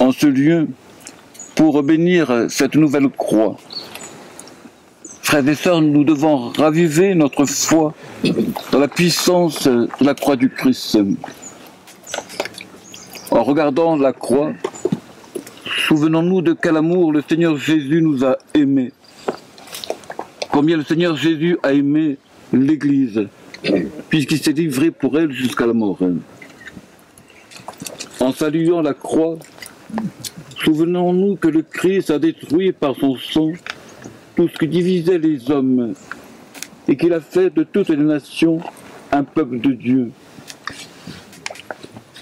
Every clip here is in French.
En ce lieu, pour bénir cette nouvelle croix, frères et sœurs, nous devons raviver notre foi dans la puissance de la croix du Christ. En regardant la croix, souvenons-nous de quel amour le Seigneur Jésus nous a aimés. Combien le Seigneur Jésus a aimé l'Église, puisqu'il s'est livré pour elle jusqu'à la mort. En saluant la croix, souvenons-nous que le Christ a détruit par son sang tout ce qui divisait les hommes et qu'il a fait de toutes les nations un peuple de Dieu.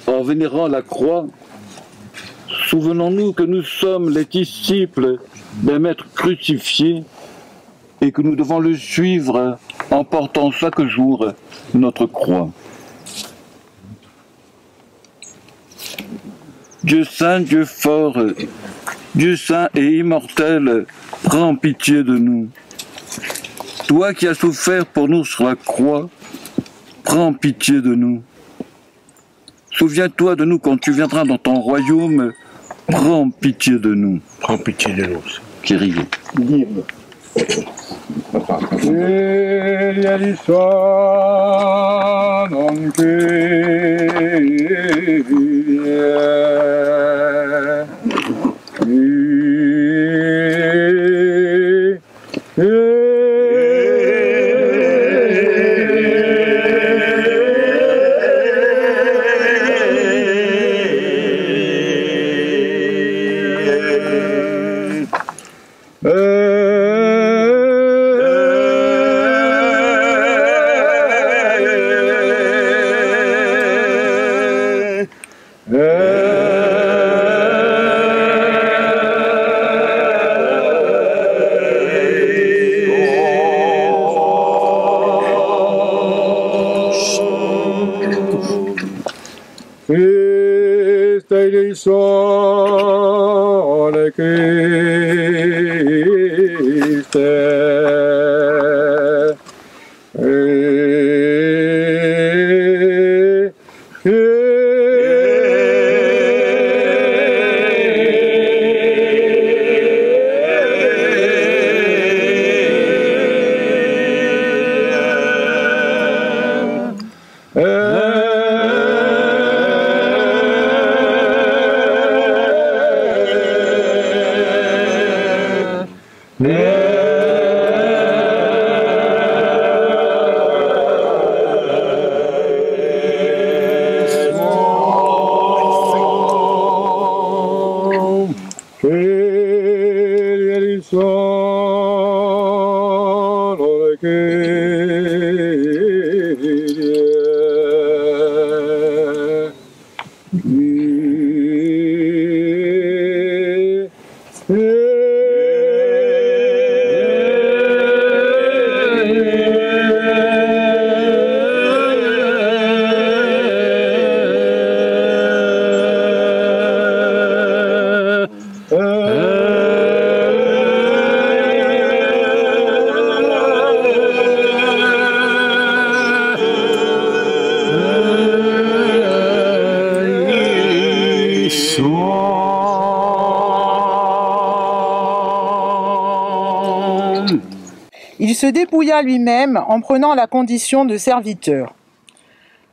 En vénérant la croix, souvenons-nous que nous sommes les disciples d'un maître crucifié et que nous devons le suivre en portant chaque jour notre croix. Dieu saint, Dieu fort, Dieu saint et immortel, prends pitié de nous. Toi qui as souffert pour nous sur la croix, prends pitié de nous. Souviens-toi de nous quand tu viendras dans ton royaume, prends pitié de nous. Prends pitié de nous. Kyrie. Kyrie eleison, non Kyrie. Christ Il se dépouilla lui-même en prenant la condition de serviteur.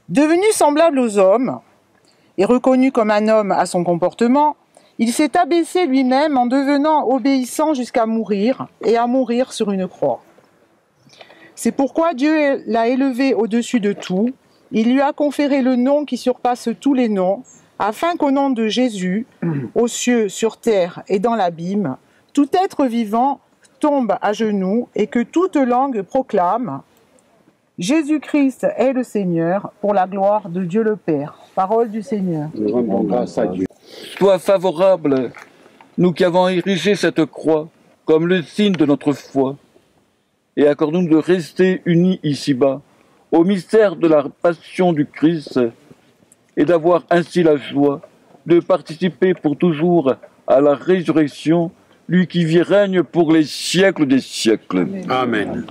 Devenu semblable aux hommes, et reconnu comme un homme à son comportement, il s'est abaissé lui-même en devenant obéissant jusqu'à mourir, et à mourir sur une croix. C'est pourquoi Dieu l'a élevé au-dessus de tout, il lui a conféré le nom qui surpasse tous les noms, afin qu'au nom de Jésus, aux cieux, sur terre et dans l'abîme, tout être vivant tombe à genoux et que toute langue proclame Jésus-Christ est le Seigneur pour la gloire de Dieu le Père. Parole du Seigneur. Nous rendons grâce à Dieu. Sois favorable, nous qui avons érigé cette croix comme le signe de notre foi, et accorde-nous de rester unis ici-bas au mystère de la passion du Christ et d'avoir ainsi la joie de participer pour toujours à la résurrection, lui qui vit règne pour les siècles des siècles. Amen.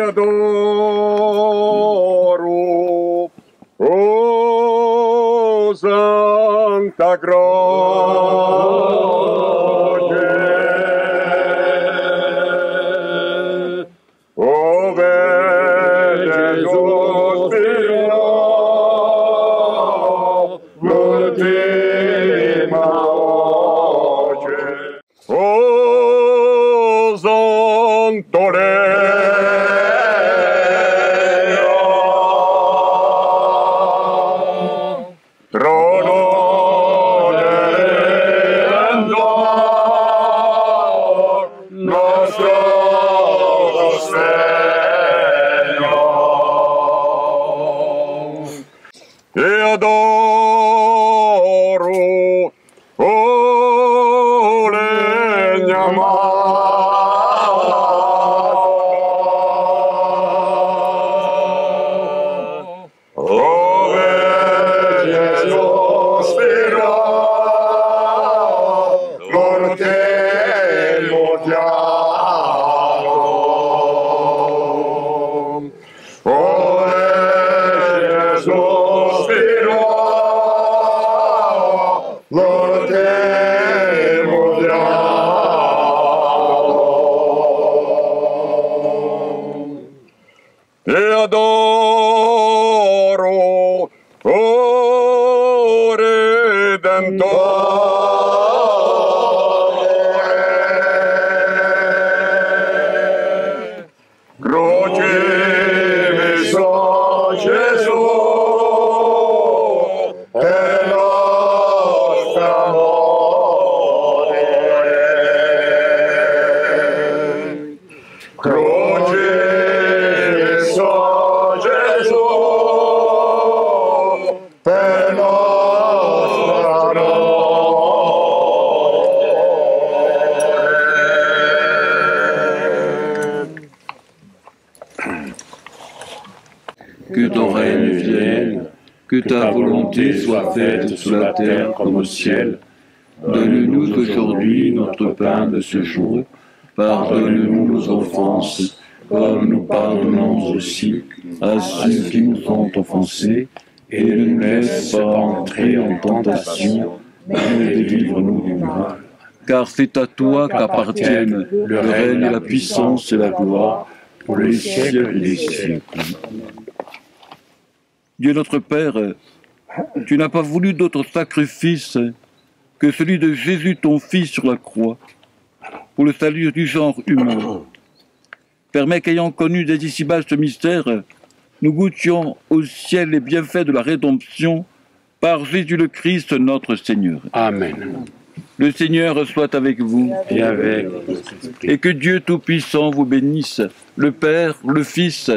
Adoro 나더로 오래된 돌에 그로짐에서 예수 대나사 모래 그로 ta volonté soit faite sur la terre comme au ciel. Donne-nous aujourd'hui notre pain de ce jour. Pardonne-nous nos offenses, comme nous pardonnons aussi à ceux qui nous ont offensés. Et ne nous laisse pas entrer en tentation, mais délivre-nous du mal. Car c'est à toi qu'appartiennent le règne, la puissance et la gloire pour les siècles des siècles. Dieu notre Père, tu n'as pas voulu d'autre sacrifice que celui de Jésus ton Fils sur la croix, pour le salut du genre humain. Permets qu'ayant connu dès ici-bas ce mystère, nous goûtions au ciel les bienfaits de la rédemption par Jésus le Christ notre Seigneur. Amen. Le Seigneur soit avec vous Et avec et que Dieu Tout-Puissant vous bénisse, le Père, le Fils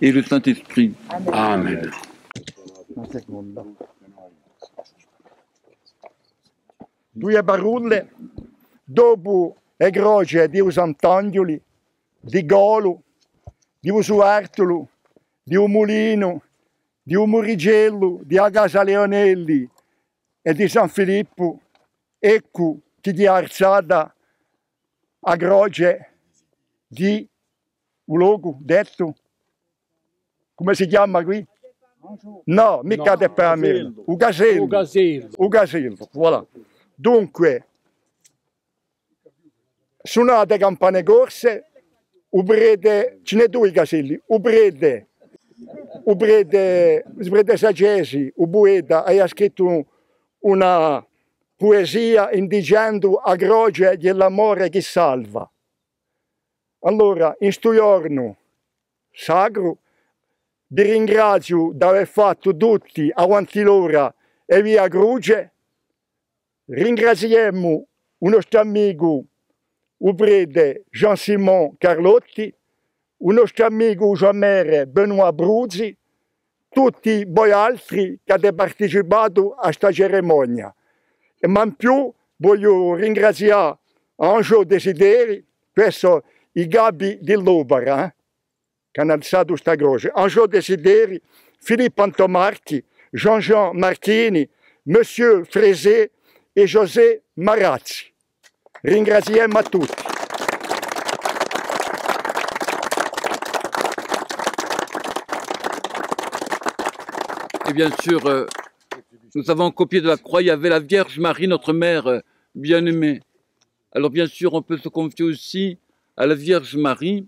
et le Saint-Esprit. Amen. Due barulle, dopo le croce di un Sant'Angeli, di Golo, di un Suartolo, di un Mulino, di un Murigello, di Agasa Leonelli e di San Filippo, ecco che di alzata a croce di un luogo detto, come si chiama qui? No, mica De Pamela, un casello. O Gazello. o Gasildo, voilà. Dunque, suonate campane corse, o prete, ce ne due caselli, o prete, o prete, il prete Sagesi, o poeta, ha scritto una poesia indicando a croce dell'amore che salva. Allora, in sto giorno sacro, vi ringrazio di aver fatto tutti avanti l'ora e via croce. Ringraziamo un nostro amico, il prete Jean-Simon Carlotti, un nostro amico Jean-Mere Benoît Bruzzi, tutti voi altri che avete partecipato a questa cerimonia. E ma in più voglio ringraziare Angelo Desideri, questo i gabi dell'opera, eh? Che hanno alzato. Angelo Desideri, Philippe Antomarchi, Jean-Jean Martini, Monsieur Frézé e José Marazzi. Ringraziamo a tutti. Et bien sûr, euh, nous avons copié de la croix, il y avait la Vierge Marie, notre mère euh, bien-aimée. Alors bien sûr, on peut se confier aussi à la Vierge Marie.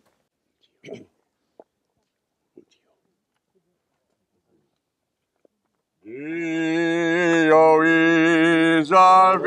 Io is a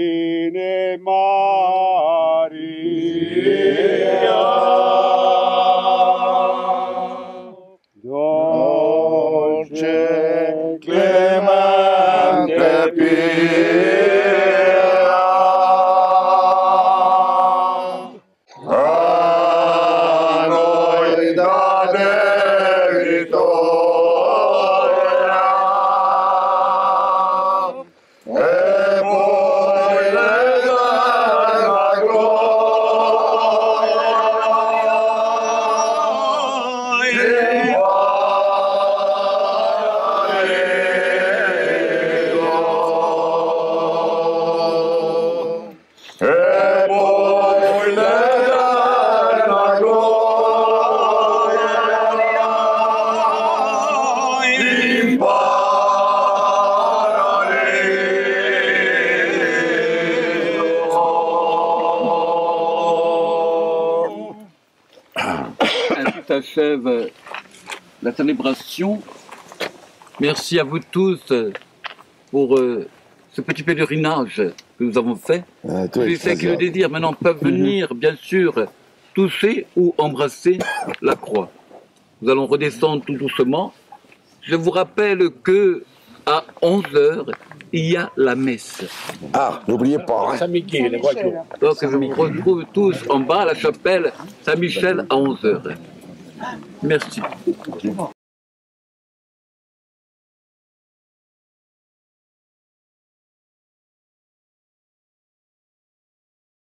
Vine Maria. Ainsi s'achève euh, la célébration. Merci à vous tous euh, pour euh, ce petit pèlerinage que nous avons fait. Tous les faits qui le désirent maintenant peuvent venir, bien sûr, toucher ou embrasser la croix. Nous allons redescendre tout doucement. Je vous rappelle que à 11 heures, il y a la messe. Ah, n'oubliez pas. hein. Saint-Michel. Donc je vous retrouve tous en bas à la chapelle Saint-Michel à 11 heures. Merci.